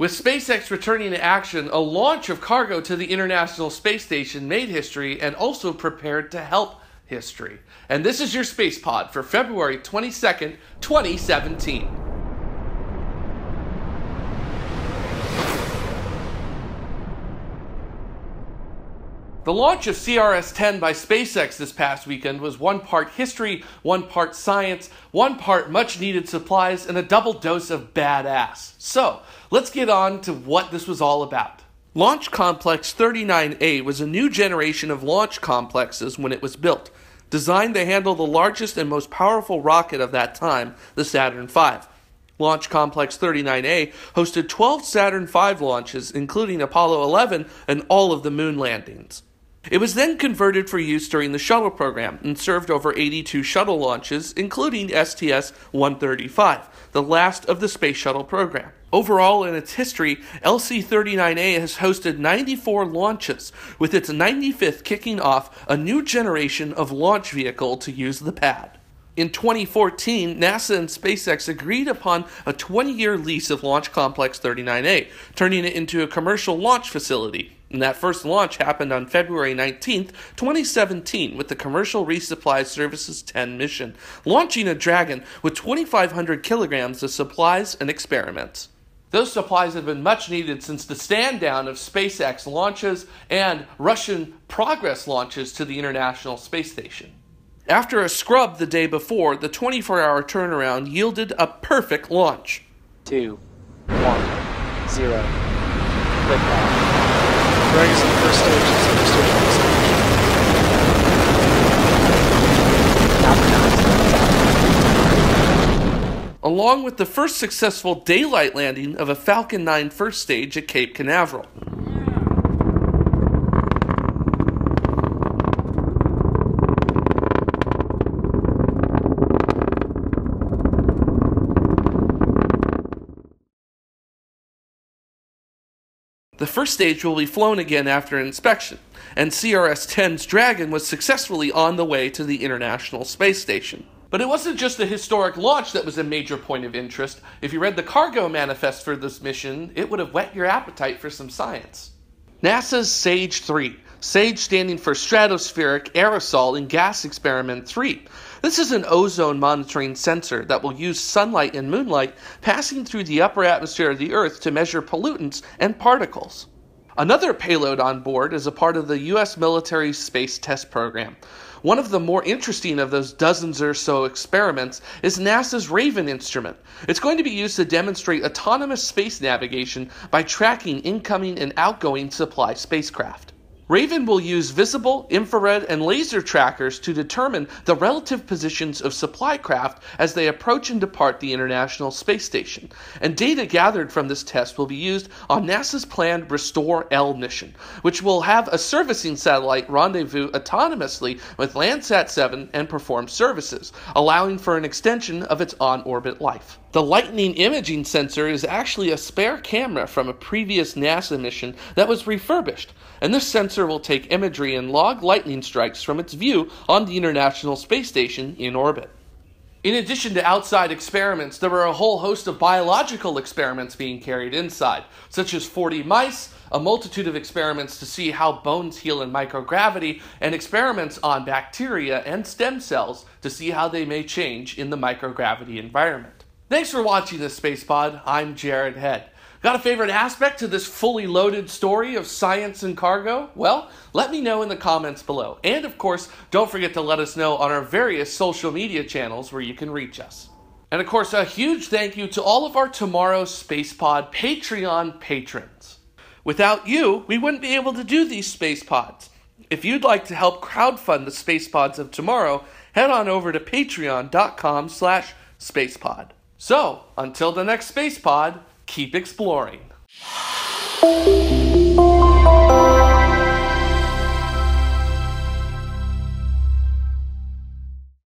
With SpaceX returning to action, a launch of cargo to the International Space Station made history and also prepared to help history. And this is your Space Pod for February 22nd, 2017. The launch of CRS 10 by SpaceX this past weekend was one part history, one part science, one part much needed supplies, and a double dose of badass. So, let's get on to what this was all about. Launch Complex 39A was a new generation of launch complexes when it was built, designed to handle the largest and most powerful rocket of that time, the Saturn V. Launch Complex 39A hosted 12 Saturn V launches, including Apollo 11 and all of the moon landings. It was then converted for use during the shuttle program and served over 82 shuttle launches, including STS 135, the last of the Space Shuttle program. Overall, in its history, LC 39A has hosted 94 launches, with its 95th kicking off a new generation of launch vehicle to use the pad. In 2014, NASA and SpaceX agreed upon a 20 year lease of Launch Complex 39A, turning it into a commercial launch facility. And that first launch happened on February 19, 2017, with the Commercial Resupply Services 10 mission, launching a Dragon with 2,500 kilograms of supplies and experiments. Those supplies have been much needed since the stand down of SpaceX launches and Russian Progress launches to the International Space Station. After a scrub the day before, the 24 hour turnaround yielded a perfect launch. Two, one, zero, liftoff. In the first stage, second stage, the stage. Along with the first successful daylight landing of a Falcon 9 first stage at Cape Canaveral. The first stage will be flown again after inspection, and CRS 10's Dragon was successfully on the way to the International Space Station. But it wasn't just the historic launch that was a major point of interest. If you read the cargo manifest for this mission, it would have whet your appetite for some science. NASA's SAGE 3, SAGE standing for Stratospheric Aerosol and Gas Experiment 3, this is an ozone monitoring sensor that will use sunlight and moonlight passing through the upper atmosphere of the Earth to measure pollutants and particles. Another payload on board is a part of the U.S. military space test program. One of the more interesting of those dozens or so experiments is NASA's Raven instrument. It's going to be used to demonstrate autonomous space navigation by tracking incoming and outgoing supply spacecraft. Raven will use visible, infrared, and laser trackers to determine the relative positions of supply craft as they approach and depart the International Space Station. And data gathered from this test will be used on NASA's planned Restore L mission, which will have a servicing satellite rendezvous autonomously with Landsat 7 and perform services, allowing for an extension of its on orbit life. The Lightning imaging sensor is actually a spare camera from a previous NASA mission that was refurbished, and this sensor will take imagery and log lightning strikes from its view on the International Space Station in orbit. In addition to outside experiments, there were a whole host of biological experiments being carried inside, such as 40 mice, a multitude of experiments to see how bones heal in microgravity, and experiments on bacteria and stem cells to see how they may change in the microgravity environment. Thanks for watching this Space Pod. I'm Jared Head. Got a favorite aspect to this fully loaded story of science and cargo? Well, let me know in the comments below. And of course, don't forget to let us know on our various social media channels where you can reach us. And of course, a huge thank you to all of our Tomorrow Space Pod Patreon patrons. Without you, we wouldn't be able to do these Space Pods. If you'd like to help crowdfund the Space Pods of tomorrow, head on over to patreon.com slash spacepod. So, until the next space pod, keep exploring.